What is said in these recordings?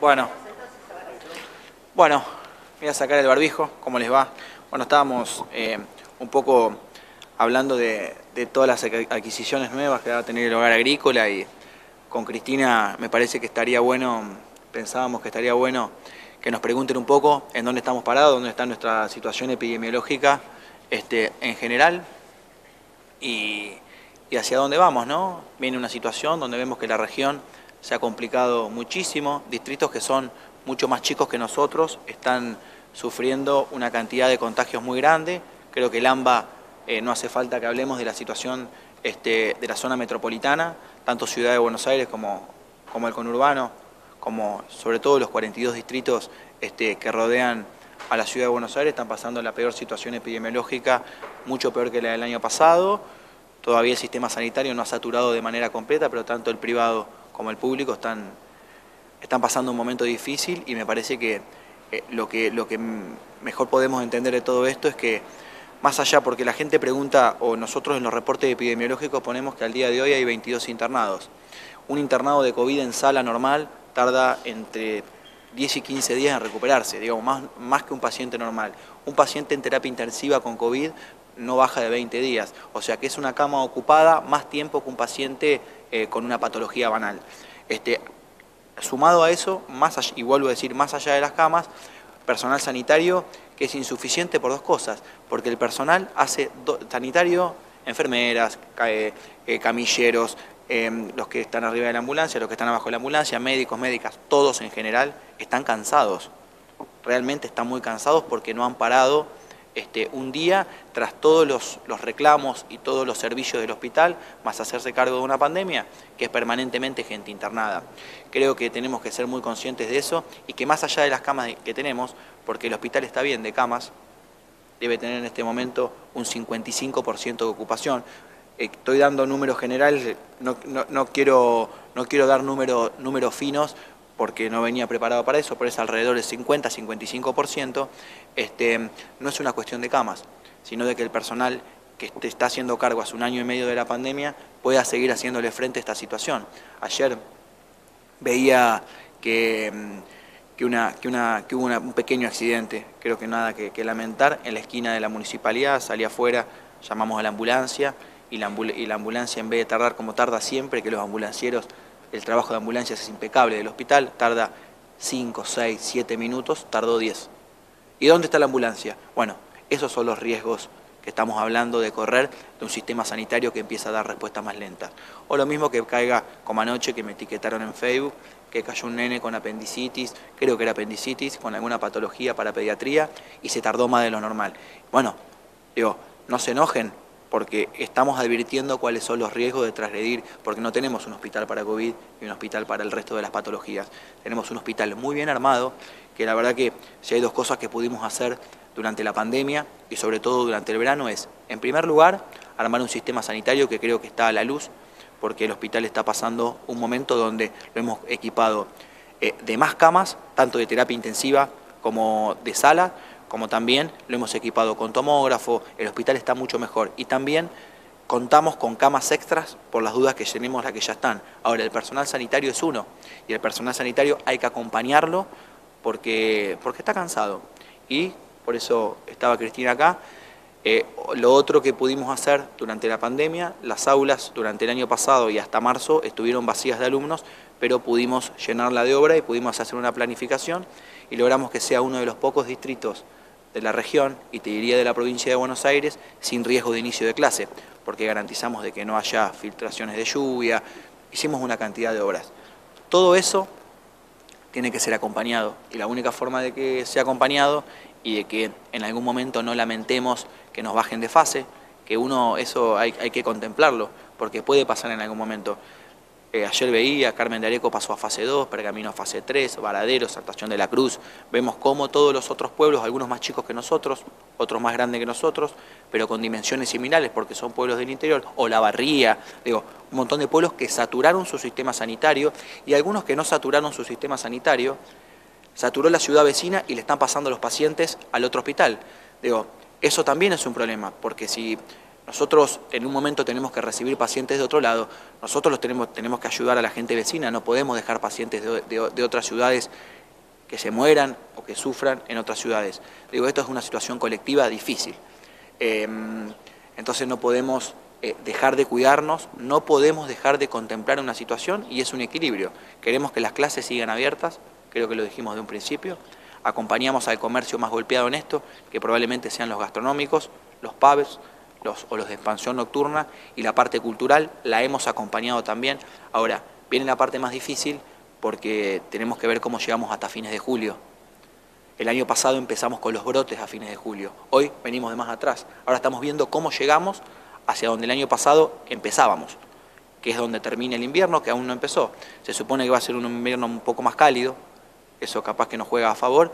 Bueno, bueno, voy a sacar el barbijo, ¿cómo les va? Bueno, estábamos eh, un poco hablando de, todas las adquisiciones nuevas que va a tener el hogar agrícola y con Cristina me parece que estaría bueno, pensábamos que estaría bueno que nos pregunten un poco en dónde estamos parados, dónde está nuestra situación epidemiológica este, en general y, y hacia dónde vamos, ¿no? Viene una situación donde vemos que la región se ha complicado muchísimo, distritos que son mucho más chicos que nosotros están sufriendo una cantidad de contagios muy grande, creo que el AMBA eh, no hace falta que hablemos de la situación este, de la zona metropolitana, tanto Ciudad de Buenos Aires como, como el conurbano, como sobre todo los 42 distritos este, que rodean a la Ciudad de Buenos Aires están pasando la peor situación epidemiológica, mucho peor que la del año pasado. Todavía el sistema sanitario no ha saturado de manera completa, pero tanto el privado como el público están, están pasando un momento difícil y me parece que, eh, lo que lo que mejor podemos entender de todo esto es que más allá, porque la gente pregunta, o nosotros en los reportes epidemiológicos ponemos que al día de hoy hay 22 internados. Un internado de COVID en sala normal tarda entre 10 y 15 días en recuperarse, digamos, más, más que un paciente normal. Un paciente en terapia intensiva con COVID no baja de 20 días, o sea que es una cama ocupada más tiempo que un paciente eh, con una patología banal. Este, sumado a eso, más y vuelvo a decir, más allá de las camas, personal sanitario que es insuficiente por dos cosas, porque el personal hace sanitario, enfermeras, eh, camilleros, em, los que están arriba de la ambulancia, los que están abajo de la ambulancia, médicos, médicas, todos en general están cansados, realmente están muy cansados porque no han parado este, un día tras todos los, reclamos y todos los servicios del hospital, más hacerse cargo de una pandemia, que es permanentemente gente internada. Creo que tenemos que ser muy conscientes de eso y que más allá de las camas que tenemos, porque el hospital está bien de camas, debe tener en este momento un 55% de ocupación. Estoy dando números generales, no, quiero, no quiero dar números finos porque no venía preparado para eso, pero es alrededor del 50-55%, este, no es una cuestión de camas, sino de que el personal que está haciendo cargo hace un año y medio de la pandemia pueda seguir haciéndole frente a esta situación. Ayer veía que, que, una, que, una, que hubo un pequeño accidente, creo que nada que, lamentar, en la esquina de la municipalidad, salí afuera, llamamos a la ambulancia y la, y la ambulancia en vez de tardar como tarda siempre, que los ambulancieros el trabajo de ambulancias es impecable del hospital, tarda 5, 6, 7 minutos, tardó 10. ¿Y dónde está la ambulancia? Bueno, esos son los riesgos que estamos hablando de correr de un sistema sanitario que empieza a dar respuestas más lentas. O lo mismo que caiga como anoche que me etiquetaron en Facebook, que cayó un nene con apendicitis, creo que era apendicitis, con alguna patología para pediatría y se tardó más de lo normal. Bueno, digo, no se enojen, porque estamos advirtiendo cuáles son los riesgos de transgredir, porque no tenemos un hospital para COVID y un hospital para el resto de las patologías. Tenemos un hospital muy bien armado, que la verdad que si hay dos cosas que pudimos hacer durante la pandemia y sobre todo durante el verano es, en primer lugar, armar un sistema sanitario que creo que está a la luz, porque el hospital está pasando un momento donde lo hemos equipado eh, de más camas, tanto de terapia intensiva como de sala, como también lo hemos equipado con tomógrafo, el hospital está mucho mejor y también contamos con camas extras por las dudas que tenemos las que ya están. Ahora, el personal sanitario es uno y el personal sanitario hay que acompañarlo porque, porque está cansado y por eso estaba Cristina acá. Eh, lo otro que pudimos hacer durante la pandemia, las aulas durante el año pasado y hasta marzo estuvieron vacías de alumnos, pero pudimos llenarla de obra y pudimos hacer una planificación y logramos que sea uno de los pocos distritos de la región y te diría de la provincia de Buenos Aires sin riesgo de inicio de clase, porque garantizamos de que no haya filtraciones de lluvia, hicimos una cantidad de obras. Todo eso tiene que ser acompañado y la única forma de que sea acompañado y de que en algún momento no lamentemos que nos bajen de fase, que uno eso hay, hay que contemplarlo, porque puede pasar en algún momento. Eh, ayer veía, Carmen de Areco pasó a fase 2, Pergamino a fase 3, Varadero, Santación de la Cruz. Vemos cómo todos los otros pueblos, algunos más chicos que nosotros, otros más grandes que nosotros, pero con dimensiones similares porque son pueblos del interior, o La Barría, digo, un montón de pueblos que saturaron su sistema sanitario y algunos que no saturaron su sistema sanitario, saturó la ciudad vecina y le están pasando los pacientes al otro hospital. Digo, eso también es un problema, porque si nosotros en un momento tenemos que recibir pacientes de otro lado, nosotros los tenemos, tenemos que ayudar a la gente vecina, no podemos dejar pacientes de, otras ciudades que se mueran o que sufran en otras ciudades. Digo, esto es una situación colectiva difícil. Em, entonces no podemos eh, dejar de cuidarnos, no podemos dejar de contemplar una situación y es un equilibrio. Queremos que las clases sigan abiertas, creo que lo dijimos de un principio, acompañamos al comercio más golpeado en esto, que probablemente sean los gastronómicos, los pubs los, o los de expansión nocturna, y la parte cultural la hemos acompañado también. Ahora, viene la parte más difícil porque tenemos que ver cómo llegamos hasta fines de julio. El año pasado empezamos con los brotes a fines de julio, hoy venimos de más atrás. Ahora estamos viendo cómo llegamos hacia donde el año pasado empezábamos, que es donde termina el invierno, que aún no empezó. Se supone que va a ser un invierno un poco más cálido, eso capaz que nos juega a favor,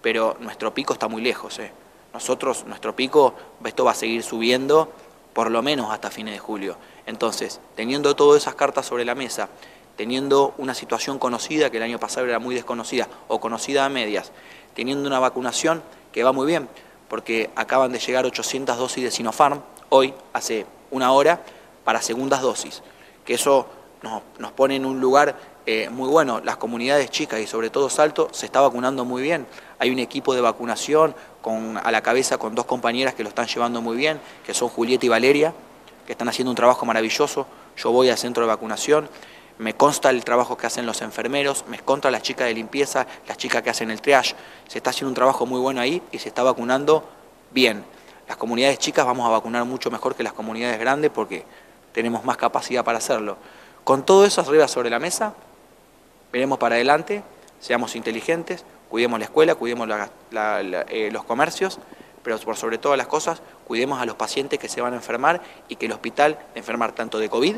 pero nuestro pico está muy lejos. ¿eh? Nosotros, nuestro pico, esto va a seguir subiendo por lo menos hasta fines de julio. Entonces, teniendo todas esas cartas sobre la mesa, teniendo una situación conocida, que el año pasado era muy desconocida, o conocida a medias, teniendo una vacunación que va muy bien, porque acaban de llegar 800 dosis de Sinopharm, hoy, hace una hora, para segundas dosis, que eso nos, nos pone en un lugar eh, muy bueno. Las comunidades chicas y sobre todo Salto se está vacunando muy bien. Hay un equipo de vacunación con, a la cabeza con dos compañeras que lo están llevando muy bien, que son Julieta y Valeria, que están haciendo un trabajo maravilloso. Yo voy al centro de vacunación, me consta el trabajo que hacen los enfermeros, me consta las chicas de limpieza, las chicas que hacen el triage. Se está haciendo un trabajo muy bueno ahí y se está vacunando bien. Las comunidades chicas vamos a vacunar mucho mejor que las comunidades grandes porque tenemos más capacidad para hacerlo. Con todo eso arriba sobre la mesa, miremos para adelante, seamos inteligentes, cuidemos la escuela, cuidemos eh, los comercios, pero por sobre todas las cosas, cuidemos a los pacientes que se van a enfermar y que el hospital, enfermar tanto de COVID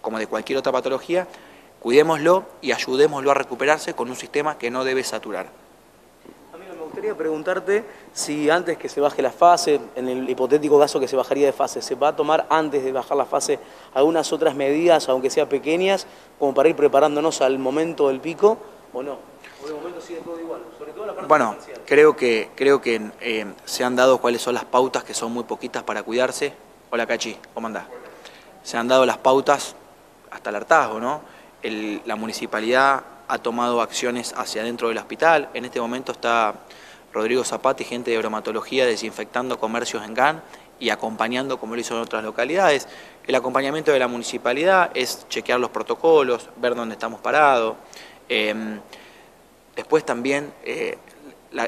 como de cualquier otra patología, cuidémoslo y ayudémoslo a recuperarse con un sistema que no debe saturar. Amigo, me gustaría preguntarte si antes que se baje la fase, en el hipotético caso que se bajaría de fase, ¿se va a tomar antes de bajar la fase algunas otras medidas, aunque sean pequeñas, como para ir preparándonos al momento del pico o no? ¿O de momento sigue todo igual? Sobre todo la parte bueno, creo que, creo que eh, se han dado cuáles son las pautas que son muy poquitas para cuidarse. Hola Cachi, ¿cómo andás? Se han dado las pautas hasta el hartazgo, ¿no? la municipalidad ha tomado acciones hacia adentro del hospital. En este momento está Rodrigo Zapata y gente de bromatología desinfectando comercios en GAN y acompañando como lo hizo en otras localidades. El acompañamiento de la municipalidad es chequear los protocolos, ver dónde estamos parados. Em, después también eh,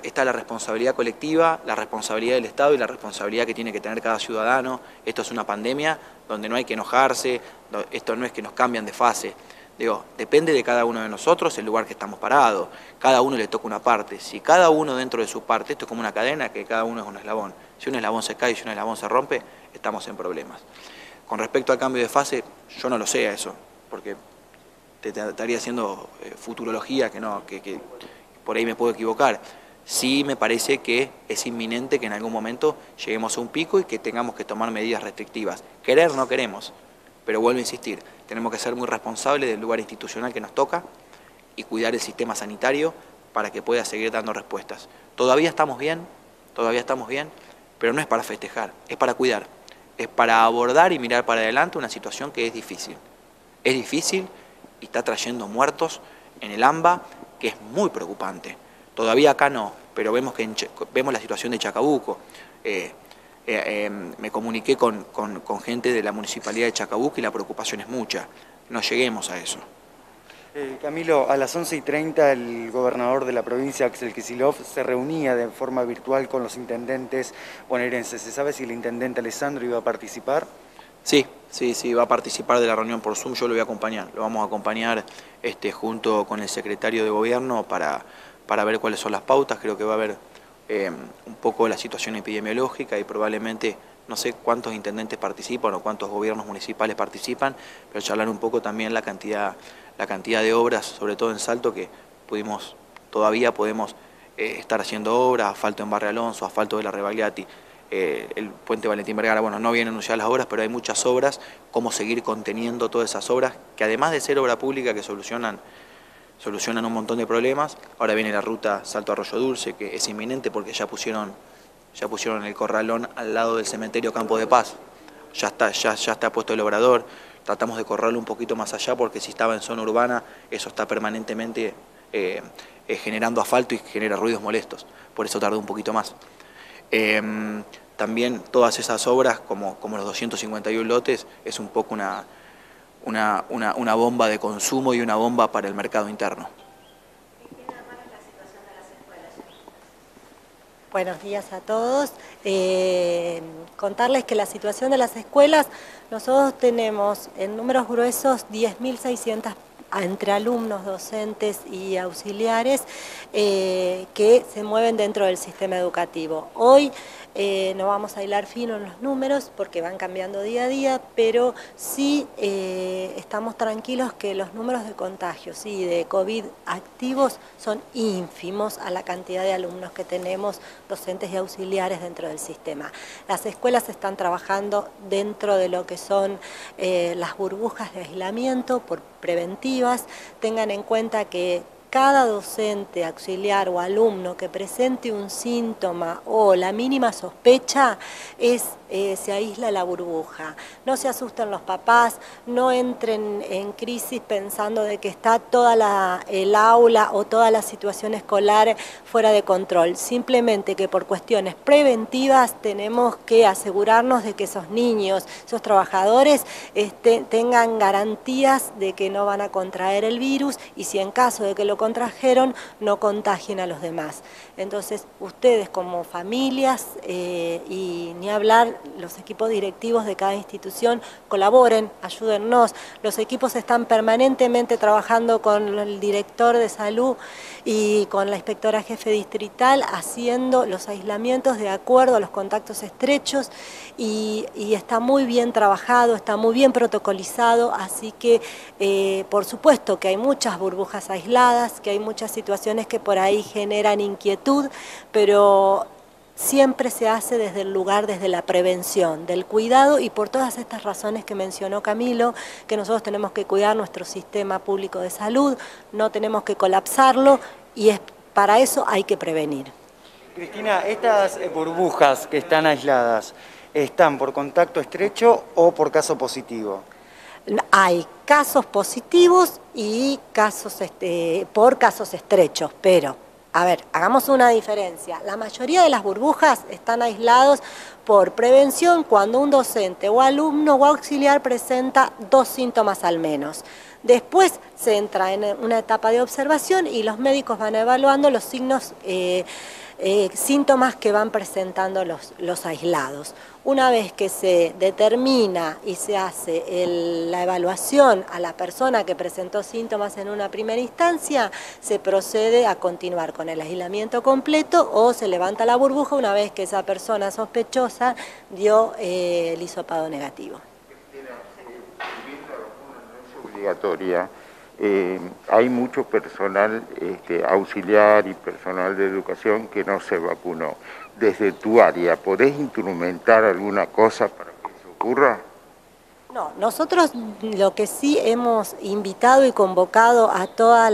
está la responsabilidad colectiva, la responsabilidad del Estado y la responsabilidad que tiene que tener cada ciudadano. Esto es una pandemia donde no hay que enojarse, esto no es que nos cambian de fase. Digo, depende de cada uno de nosotros el lugar que estamos parados. Cada uno le toca una parte. Si cada uno dentro de su parte, esto es como una cadena que cada uno es un eslabón. Si un eslabón se cae y si un eslabón se rompe, estamos en problemas. Con respecto al cambio de fase, yo no lo sé eso, porque te, estaría haciendo eh, futurología que no, que, que por ahí me puedo equivocar. Sí me parece que es inminente que en algún momento lleguemos a un pico y que tengamos que tomar medidas restrictivas. Querer no queremos, pero vuelvo a insistir, tenemos que ser muy responsables del lugar institucional que nos toca y cuidar el sistema sanitario para que pueda seguir dando respuestas. Todavía estamos bien, todavía estamos bien, pero no es para festejar, es para cuidar, es para abordar y mirar para adelante una situación que es difícil. Es difícil y está trayendo muertos en el AMBA, que es muy preocupante. Todavía acá no, pero vemos, que vemos la situación de Chacabuco. Eh, eh, em, me comuniqué con, gente de la Municipalidad de Chacabuco y la preocupación es mucha. No lleguemos a eso. Eh, Camilo, a las 11 y 30 el gobernador de la provincia, Axel Kisilov, se reunía de forma virtual con los intendentes bonaerenses. ¿Se sabe si el intendente Alessandro iba a participar? Sí, sí, sí, va a participar de la reunión por Zoom, yo lo voy a acompañar. Lo vamos a acompañar este, junto con el secretario de gobierno para, para ver cuáles son las pautas. Creo que va a haber eh, un poco la situación epidemiológica y probablemente no sé cuántos intendentes participan o cuántos gobiernos municipales participan, pero charlar un poco también la cantidad, la cantidad de obras, sobre todo en Salto, que pudimos, todavía podemos eh, estar haciendo obras, asfalto en Barrio Alonso, asfalto de la Rebagliati, eh, el puente Valentín Vergara, bueno, no vienen anunciadas las obras, pero hay muchas obras, cómo seguir conteniendo todas esas obras, que además de ser obra pública que solucionan solucionan un montón de problemas. Ahora viene la ruta Salto Arroyo Dulce, que es inminente porque ya pusieron, ya pusieron el corralón al lado del cementerio Campo de Paz. ya está, ya, ya está puesto el obrador, tratamos de correrlo un poquito más allá porque si estaba en zona urbana, eso está permanentemente eh, eh, generando asfalto y genera ruidos molestos, por eso tardó un poquito más. Em, también todas esas obras, como, como los 251 lotes, es un poco una, una, una bomba de consumo y una bomba para el mercado interno. Buenos días a todos. Eh, contarles que la situación de las escuelas, nosotros tenemos en números gruesos 10.600 entre alumnos, docentes y auxiliares eh, que se mueven dentro del sistema educativo. Hoy eh, no vamos a hilar fino en los números porque van cambiando día a día, pero sí eh, estamos tranquilos que los números de contagios y de COVID activos son ínfimos a la cantidad de alumnos que tenemos, docentes y auxiliares dentro del sistema. Las escuelas están trabajando dentro de lo que son las burbujas de aislamiento por preventivas. Tengan en cuenta que cada docente, auxiliar o alumno que presente un síntoma o la mínima sospecha es eh, se aísla la burbuja. No se asusten los papás, no entren en crisis pensando de que está toda la, el aula o toda la situación escolar fuera de control. Simplemente que por cuestiones preventivas tenemos que asegurarnos de que esos niños, esos trabajadores este, tengan garantías de que no van a contraer el virus y si en caso de que lo contrajeron, no contagien a los demás. Entonces, ustedes como familias eh, y ni hablar los equipos directivos de cada institución colaboren, ayúdennos. Los equipos están permanentemente trabajando con el director de salud y con la inspectora jefe distrital haciendo los aislamientos de acuerdo a los contactos estrechos y, está muy bien trabajado, está muy bien protocolizado, así que eh, por supuesto que hay muchas burbujas aisladas, que hay muchas situaciones que por ahí generan inquietud, pero siempre se hace desde el lugar, desde la prevención, del cuidado y por todas estas razones que mencionó Camilo, que nosotros tenemos que cuidar nuestro sistema público de salud, no tenemos que colapsarlo y es, para eso hay que prevenir. Cristina, estas eh, burbujas que están aisladas, ¿están por contacto estrecho o por caso positivo? Hay casos positivos y casos este, por casos estrechos, pero a ver, hagamos una diferencia. La mayoría de las burbujas están aislados por prevención cuando un docente o alumno o auxiliar presenta dos síntomas al menos. Después se entra en una etapa de observación y los médicos van evaluando los signos, eh, eh, síntomas que van presentando los, los aislados. Una vez que se determina y se hace la evaluación a la persona que presentó síntomas en una primera instancia, se procede a continuar con el aislamiento completo o se levanta la burbuja una vez que esa persona sospechosa dio eh, el hisopado negativo. obligatoria. Eh, hay mucho personal este, auxiliar y personal de educación que no se vacunó desde tu área, ¿podés instrumentar alguna cosa para que eso ocurra? No, nosotros lo que sí hemos invitado y convocado a todos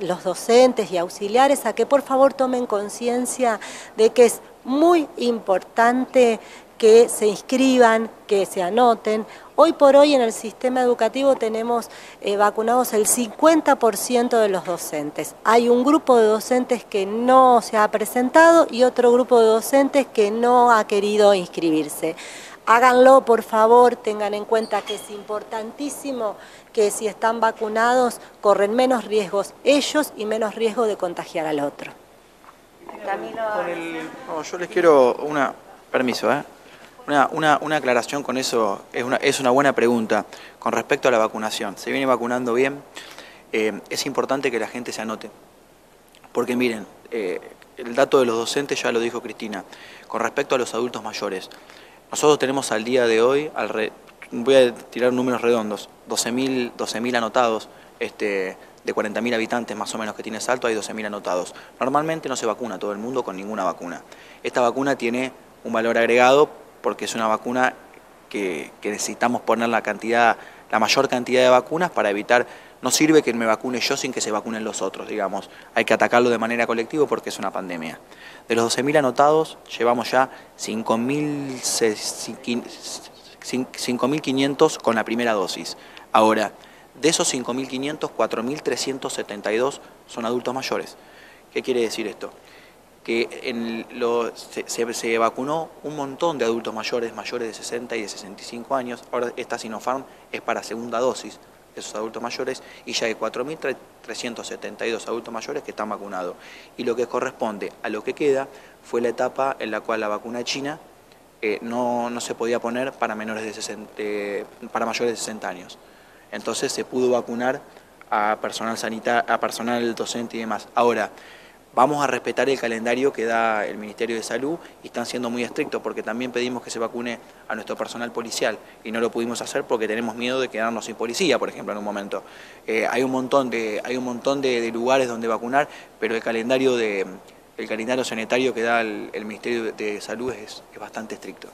los docentes y auxiliares a que por favor tomen conciencia de que es muy importante que se inscriban, que se anoten. Hoy por hoy en el sistema educativo tenemos eh, vacunados el 50% de los docentes. Hay un grupo de docentes que no se ha presentado y otro grupo de docentes que no ha querido inscribirse. Háganlo, por favor, tengan en cuenta que es importantísimo que si están vacunados corren menos riesgos ellos y menos riesgo de contagiar al otro. yo les quiero una... Permiso, ¿eh? Una, una, aclaración con eso, es una, es una buena pregunta con respecto a la vacunación. Se viene vacunando bien, eh, es importante que la gente se anote, porque miren, eh, el dato de los docentes ya lo dijo Cristina, con respecto a los adultos mayores. Nosotros tenemos al día de hoy, al voy a tirar números redondos, 12.000 12 anotados, este, de 40.000 habitantes más o menos que tiene Salto, hay 12.000 anotados. Normalmente no se vacuna todo el mundo con ninguna vacuna. Esta vacuna tiene un valor agregado porque es una vacuna que, necesitamos poner la cantidad, la mayor cantidad de vacunas para evitar, no sirve que me vacune yo sin que se vacunen los otros, digamos, hay que atacarlo de manera colectiva porque es una pandemia. De los 12.000 anotados, llevamos ya 5.000, 5.500 con la primera dosis. Ahora, de esos 5.500, 4.372 son adultos mayores. ¿Qué quiere decir esto? Que se, vacunó un montón de adultos mayores, mayores de 60 y de 65 años. Ahora esta Sinopharm es para segunda dosis de esos adultos mayores y ya hay 4.372 adultos mayores que están vacunados. Y lo que corresponde a lo que queda fue la etapa en la cual la vacuna china eh, no, no, se podía poner para, menores de 60, para mayores de 60 años. Entonces se pudo vacunar a personal sanitario, a personal docente y demás. Ahora, vamos a respetar el calendario que da el Ministerio de Salud y están siendo muy estrictos porque también pedimos que se vacune a nuestro personal policial y no lo pudimos hacer porque tenemos miedo de quedarnos sin policía, por ejemplo, en un momento. Eh, hay un montón, de, hay un montón de, lugares donde vacunar, pero el calendario, de, el calendario sanitario que da el, Ministerio de Salud es bastante estricto.